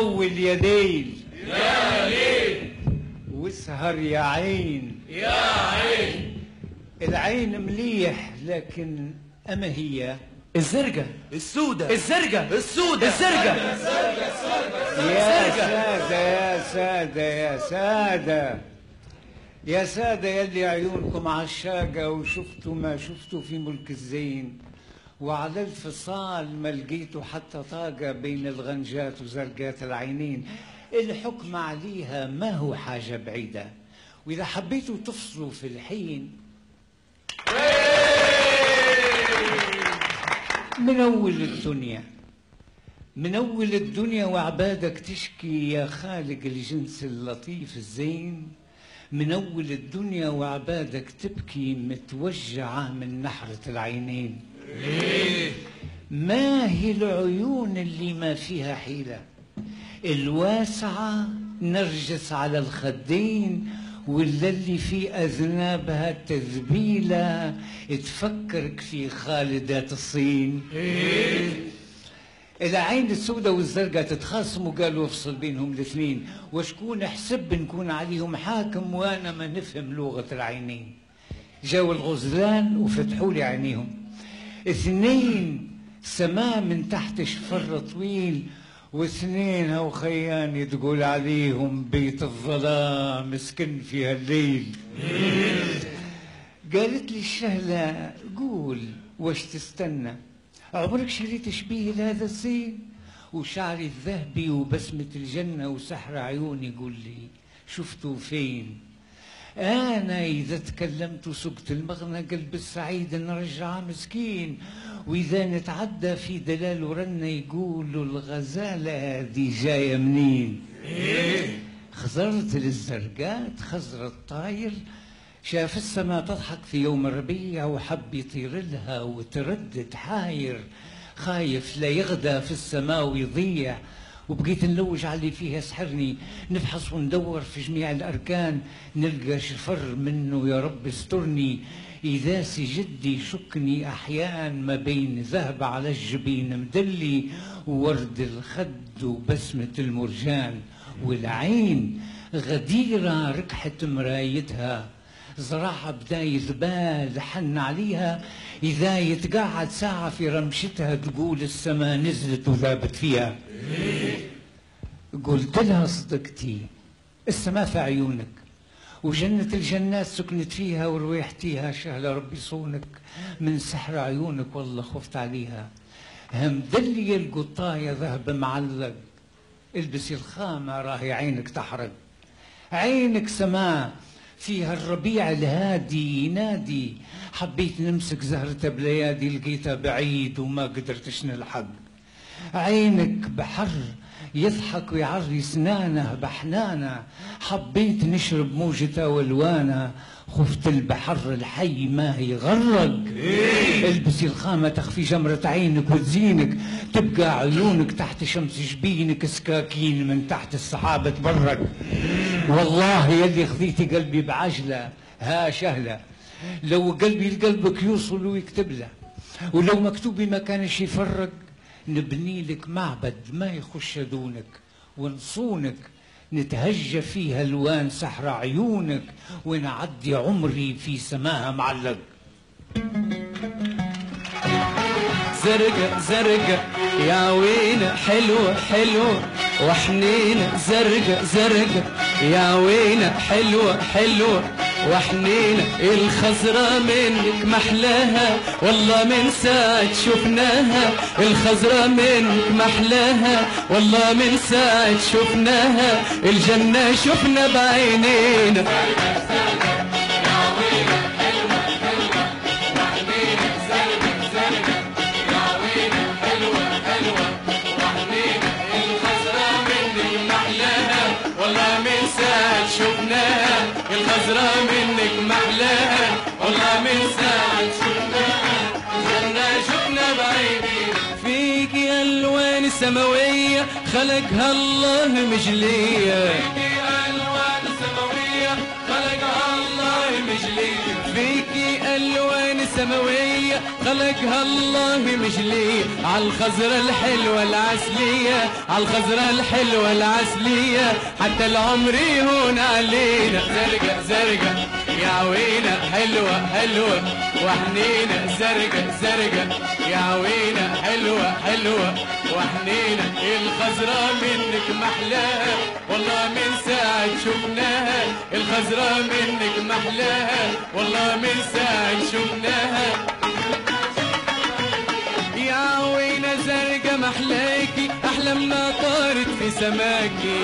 طول يا ليل يا ليل واسهر يا عين. يا عين. العين مليح لكن أما هي؟ الزرقة السودة. الزرقة السودة. الزرقة يا سادة يا سادة يا سادة. يا سادة يلي عيونكم عشاقة وشفتوا ما شفتوا في ملك الزين. وعلى الفصال ما لقيتوا حتى طاقة بين الغنجات وزرقات العينين. الحكم عليها ما هو حاجة بعيدة. وإذا حبيتوا تفصلوا في الحين. من أول الدنيا. من أول الدنيا وعبادك تشكي يا خالق الجنس اللطيف الزين. من أول الدنيا وعبادك تبكي متوجعة من نحرة العينين. ما هي العيون اللي ما فيها حيلة؟ الواسعة نرجس على الخدين ولا اللي في أذنابها تذبيلة؟ تفكرك في خالدات الصين. العين السوداء والزرقاء تتخاصموا قالوا افصل بينهم الاثنين. وشكون حسب نكون عليهم حاكم وأنا ما نفهم لغة العينين. جاوا الغزلان وفتحوا لي عينيهم. اثنين سماء من تحت شفر طويل واثنين هو خيان تقول عليهم بيت الظلام مسكن فيها الليل. قالت لي الشهلة قول وش تستنى؟ عمرك شريت شبيه لهذا الزين وشعري الذهبي وبسمة الجنة وسحر عيوني قول لي شفتوا فين؟ أنا إذا تكلمت وسقت المغنى قلب السعيد نرجع مسكين. وإذا نتعدى في دلال ورنة يقولوا الغزالة هذه جاية منين؟ خزرت للزرقات خزر الطاير شاف السماء تضحك في يوم الربيع وحب يطير لها وتردد حاير خايف لا يغدى في السماء ويضيع. وبقيت نلوج على اللي فيها سحرني نفحص وندور في جميع الأركان نلقى شفر منه يا رب استرني. إذا سجدي شكني أحيان ما بين ذهب على الجبين مدلي وورد الخد وبسمة المرجان. والعين غديرة ركحت مرايتها زراعة بداية ذبال حن عليها. إذا يتقعد ساعة في رمشتها تقول السما نزلت وذابت فيها. قلت لها صدقتي السما في عيونك. وجنة الجنات سكنت فيها ورويحتيها شهلة ربي صونك من سحر عيونك والله خفت عليها. هم دلي القطاية ذهب معلق. البسي الخامة راهي عينك تحرق. عينك سماء فيها الربيع الهادي ينادي. حبيت نمسك زهرة بليادي لقيتها بعيد وما قدرتش نلحق عينك بحر يضحك ويعري سنانه بحنانه. حبيت نشرب موجته والوانه خفت البحر الحي ما يغرق. البسي الخامة تخفي جمرة عينك وتزينك. تبقى عيونك تحت شمس جبينك سكاكين من تحت السحابة تبرق والله يلي خذيتي قلبي بعجلة. ها شهلة. لو قلبي لقلبك يوصل ويكتب له. ولو مكتوبي ما كانش يفرق. نبني لك معبد ما يخش دونك ونصونك نتهجى فيها ألوان سحر عيونك ونعدي عمري في سماها معلق. زرقة زرقة يا وين حلوة حلوة وحنينة زرقة زرقة يا وين حلوة حلوة وحنينة الخزرة منك محلاها والله من ساعة شفناها. الخزرة منك محلاها والله من ساعة شفناها. الجنة شفنا بعينينا من ساعة شفنا بعيدين فيك يا ألوان سماوية خلقها الله مجلية. فيك ألوان سماوية خلقها الله مجلية. فيك ألوان السماوية خلقها الله مش ليه عالخزرة الحلوة العسلية عالخزرة الحلوة العسلية. حتى العمر يهون علينا. زرقة زرقة يا عوينا حلوة حلوة وحنينة زرقة زرقة يا عوينا حلوة حلوة وحنينة الخزرة منك محلاها والله من ساعة شفناها الخزرة منك محلاها والله من ساعة شفناها يا عوينا زرقة محلاكي أحلامنا طارت في سماكي.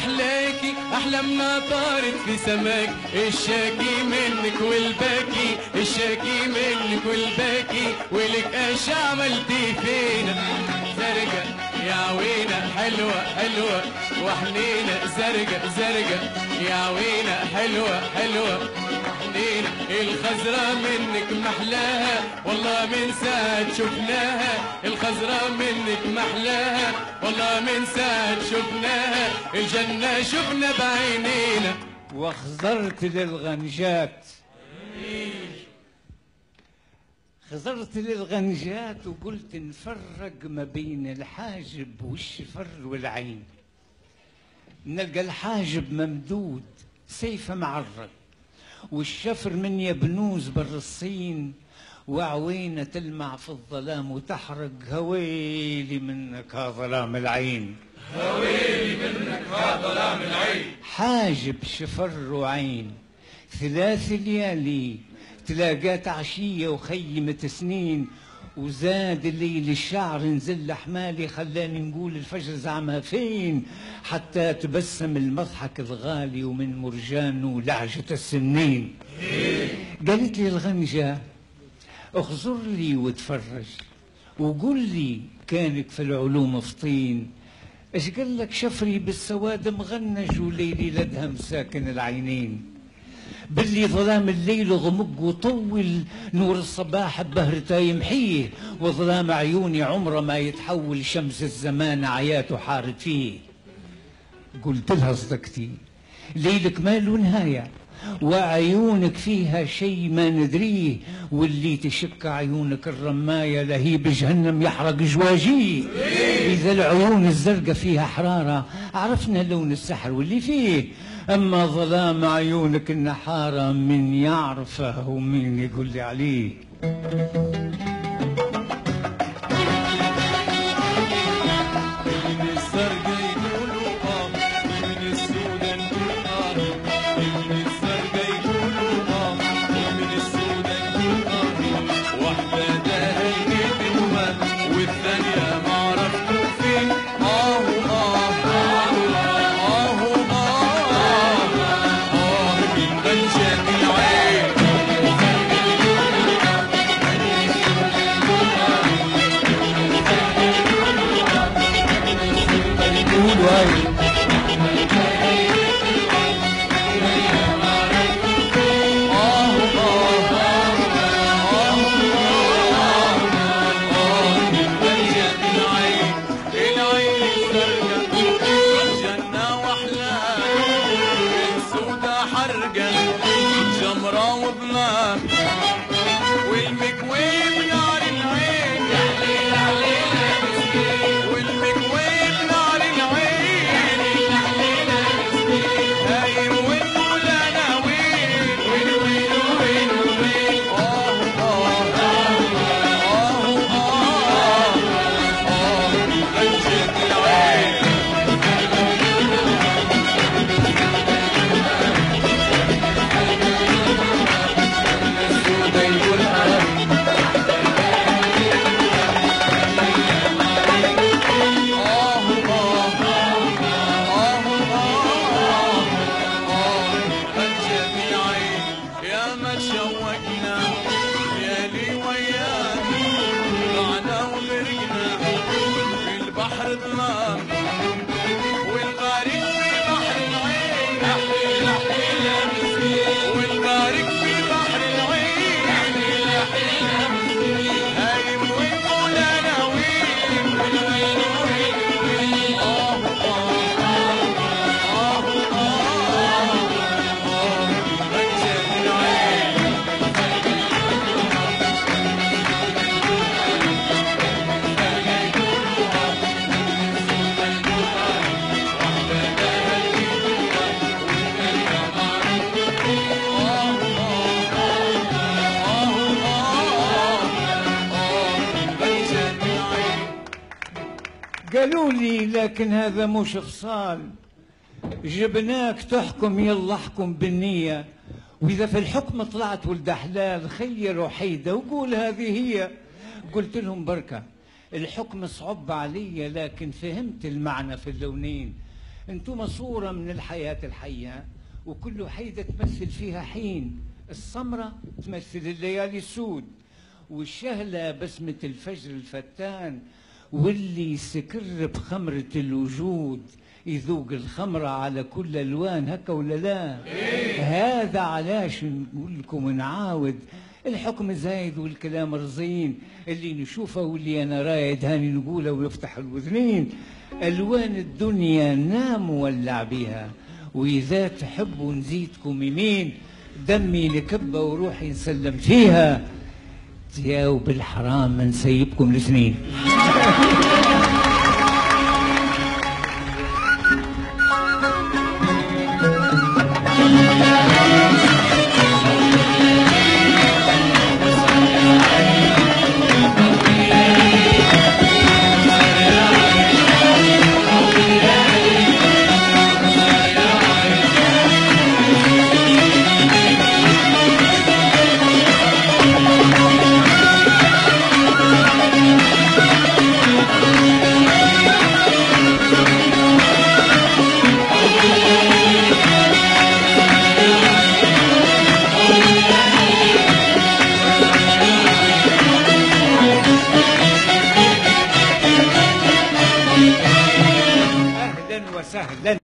زرقة محلاكي أحلامنا طارت في سماك. الشاكي منك والباكي الشاكي منك والباكي. ولك إيش عملتي فينا؟ زرقة يا عوينا حلوة حلوة. وحنينة زرقة زرقة. يا عوينا حلوة حلوة. وحنينة الخزرة منك محلاها والله من ساعة شفناها. الخزرة منك محلاها والله من ساعة شفناها. الجنة شفنا بعينينا واخضرت للغنجات. خضرت للغنجات وقلت نفرق ما بين الحاجب والشفر والعين. نلقى الحاجب ممدود سيف معرق. والشفر من يبنوز بر الصين وعوينة تلمع في الظلام وتحرق هويلي منك ها ظلام العين. حاجب شفر وعين. ثلاث ليالي تلاقات عشية وخيمة سنين وزاد الليل الشعر نزل حمالي خلاني نقول الفجر زعمها فين؟ حتى تبسم المضحك الغالي ومن مرجانه لهجة السنين. قالت لي الغنجة اخزر لي وتفرج وقول لي كانك في العلوم فطين. إيش قال لك شفري بالسواد مغنج وليلي لدهم ساكن العينين. باللي ظلام الليل غمق وطول نور الصباح ببهرته يمحيه وظلام عيوني عمره ما يتحول شمس الزمان عياته حارت فيه. قلت لها صدقتي ليلك ما له نهاية وعيونك فيها شيء ما ندريه واللي تشك عيونك الرماية لهيب جهنم يحرق جواجيه. إذا العيون الزرقاء فيها حرارة عرفنا لون السحر واللي فيه. أما ظلام عيونك النحارة من يعرفه ومن يقول لي عليه جمرة وظلام والمكويب Rıdvan لكن هذا مش فصال جبناك تحكم يلا احكم بالنية. وإذا في الحكم طلعت ولد حلال خير وحيدة. وقول هذه هي. قلت لهم بركة الحكم صعب علي لكن فهمت المعنى في اللونين. أنتم صورة من الحياة الحية وكل حيدة تمثل فيها حين. السمرة تمثل الليالي السود. والشهلة بسمة الفجر الفتان. واللي سكر بخمرة الوجود يذوق الخمرة على كل ألوان هكا ولا لا؟ هذا علاش نقول لكم ونعاود الحكم زايد والكلام رزين. اللي نشوفه واللي أنا رايد هاني نقوله ويفتح الوذنين. ألوان الدنيا نام ولع بها وإذا تحبوا نزيدكم يمين دمي لكبة وروحي نسلم فيها. يا بالحرام ما نسيبكم لسنين.